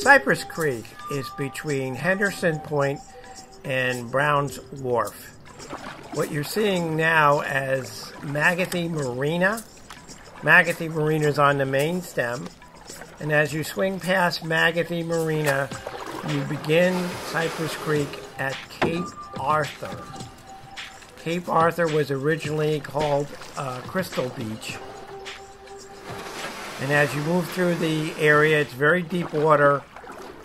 Cypress Creek is between Henderson Point and Brown's Wharf. What you're seeing now as Magothy Marina. Magothy Marina is on the main stem. And as you swing past Magothy Marina, you begin Cypress Creek at Cape Arthur. Cape Arthur was originally called uh, Crystal Beach. And as you move through the area, it's very deep water.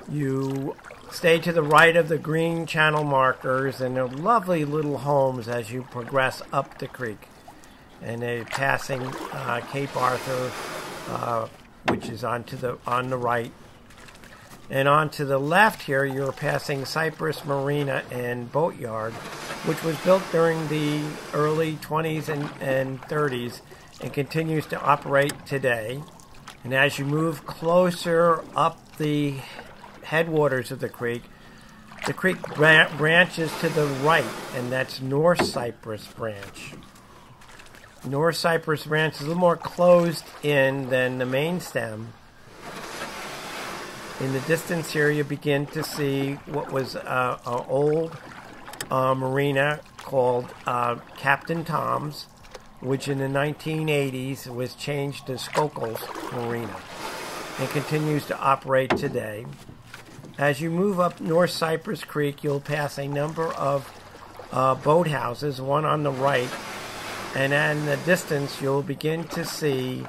You stay to the right of the green channel markers, and they're lovely little homes as you progress up the creek. And they're passing uh, Cape Arthur, uh, which is on to the on the right. And on to the left here, you're passing Cypress Marina and Boatyard, which was built during the early 20s and, and 30s and continues to operate today. And as you move closer up the headwaters of the creek, the creek bra- branches to the right, and that's North Cypress Branch. North Cypress Branch is a little more closed in than the main stem. In the distance here, you begin to see what was uh, an old uh, marina called uh, Captain Tom's which in the 1980s was changed to Skokel's Marina and continues to operate today. As you move up North Cypress Creek, you'll pass a number of uh, boathouses, one on the right, and in the distance, you'll begin to see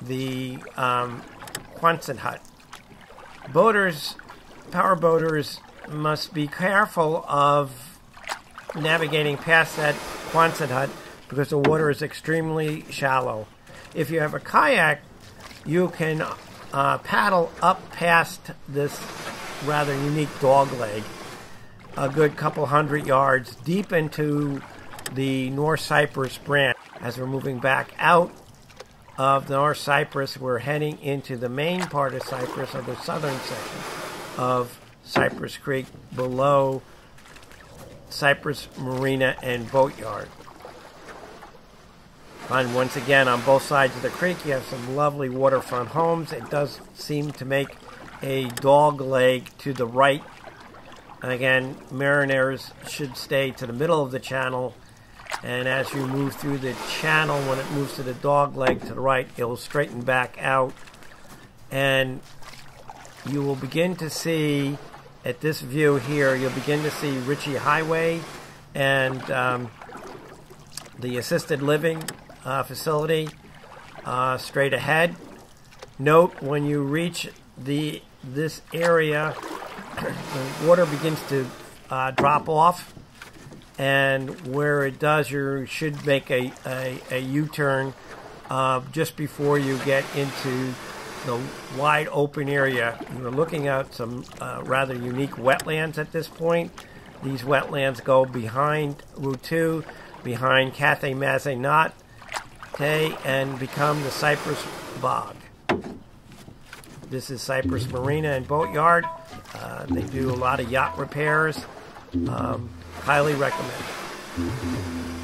the um, Quonset hut. Boaters, power boaters, must be careful of navigating past that Quonset hut because the water is extremely shallow. If you have a kayak, you can uh, paddle up past this rather unique dog leg a good couple hundred yards deep into the North Cypress branch. As we're moving back out of North Cypress. we're heading into the main part of Cypress, or the southern section of Cypress Creek below Cypress Marina and Boatyard. And once again, on both sides of the creek, you have some lovely waterfront homes. It does seem to make a dog leg to the right. And again, mariners should stay to the middle of the channel. And as you move through the channel, when it moves to the dog leg to the right, it will straighten back out. And you will begin to see, at this view here, you'll begin to see Ritchie Highway and um, the assisted living uh, facility uh, straight ahead. Note when you reach the this area, the water begins to uh, drop off, and where it does, you should make a, a, a U-turn uh, just before you get into the wide open area. You're looking at some uh, rather unique wetlands at this point. These wetlands go behind Route 2, behind Cathay Mazenot, and become the Cypress Bog. This is Cypress Marina and Boatyard. Uh, they do a lot of yacht repairs. Um, highly recommend.